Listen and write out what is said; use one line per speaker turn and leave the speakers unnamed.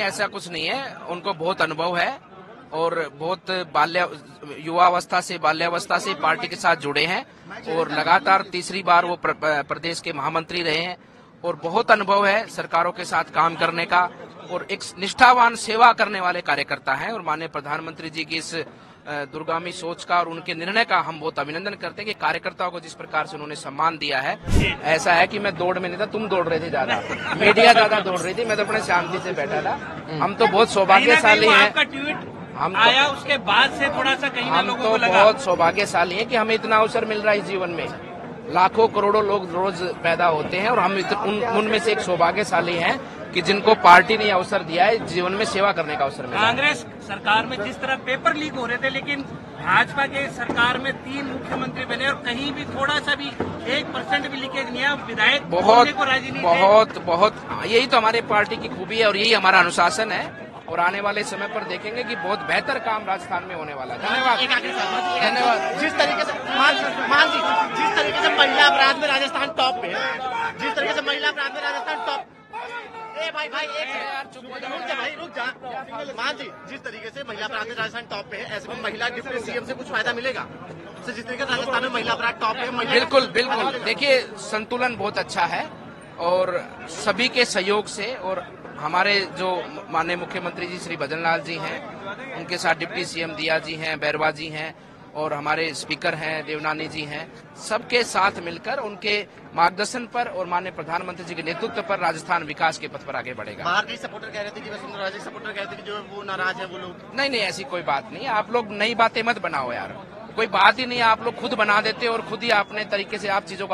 ऐसा कुछ नहीं है। उनको बहुत अनुभव है और बहुत बाल्य युवावस्था से बाल्यावस्था से पार्टी के साथ जुड़े हैं और लगातार तीसरी बार वो प्र, प्रदेश के महामंत्री रहे हैं और बहुत अनुभव है सरकारों के साथ काम करने का और एक निष्ठावान सेवा करने वाले कार्यकर्ता हैं और माननीय प्रधानमंत्री जी की इस दुर्गामी सोच का और उनके निर्णय का हम बहुत अभिनंदन करते हैं कि कार्यकर्ताओं को जिस प्रकार से उन्होंने सम्मान दिया है ऐसा है कि मैं दौड़ में नहीं था तुम दौड़ रहे थे ज़्यादा। मीडिया ज़्यादा दौड़ रही थी मैं तो अपने शांति से बैठा था। हम तो बहुत सौभाग्यशाली है।
हम तो, आया उसके बाद से थोड़ा सा कहीं
हम
लोगों
तो
को लगा।
बहुत सौभाग्यशाली है कि हमें इतना अवसर मिल रहा है जीवन में। लाखों करोड़ों लोग रोज पैदा होते हैं और हम उनमें उन, उनमें से एक सौभाग्यशाली हैं कि जिनको पार्टी ने अवसर दिया है जीवन में सेवा करने का अवसर मिला।
कांग्रेस सरकार में जिस तरह पेपर लीक हो रहे थे लेकिन भाजपा के सरकार में तीन मुख्यमंत्री बने और कहीं भी थोड़ा सा भी एक परसेंट भी लीकेज नहीं है विधायक
बहुत को बहुत बहुत यही तो हमारे पार्टी की खूबी है और यही हमारा अनुशासन है। और आने वाले समय पर देखेंगे कि बहुत बेहतर काम राजस्थान में होने वाला है। धन्यवाद।
धन्यवाद। जिस तरीके से मान मान जी जिस तरीके से महिला अपराध में राजस्थान टॉप पे है जिस तरीके से महिला अपराध में राजस्थान टॉप भाई भाई एक रुक जा भाई रुक जा। मान जी जिस तरीके से महिला अपराध में राजस्थान टॉप पे है ऐसे में महिला डिप्टी सीएम से कुछ फ़ायदा मिलेगा? तो जिस तरीके से राजस्थान में महिला अपराध टॉप है
बिल्कुल बिल्कुल। देखिए संतुलन बहुत अच्छा है और सभी के सहयोग से और हमारे जो माननीय मुख्यमंत्री जी श्री भजन लाल जी हैं उनके साथ डिप्टी सीएम दिया जी हैं बैरवा जी हैं और हमारे स्पीकर हैं देवनानी जी हैं सबके साथ मिलकर उनके मार्गदर्शन पर और माननीय प्रधानमंत्री जी के नेतृत्व पर राजस्थान विकास के पथ पर आगे बढ़ेगा।
बाहर के सपोर्टर कह रहे थे कि वसुंधरा सपोर्टर कह रहे थे कि जो वो नाराज़ है वो लोग।
नहीं नहीं ऐसी कोई बात नहीं आप लोग नई बातें मत बनाओ यार। कोई बात ही नहीं आप लोग खुद बना देते और खुद ही अपने तरीके से आप चीज़ों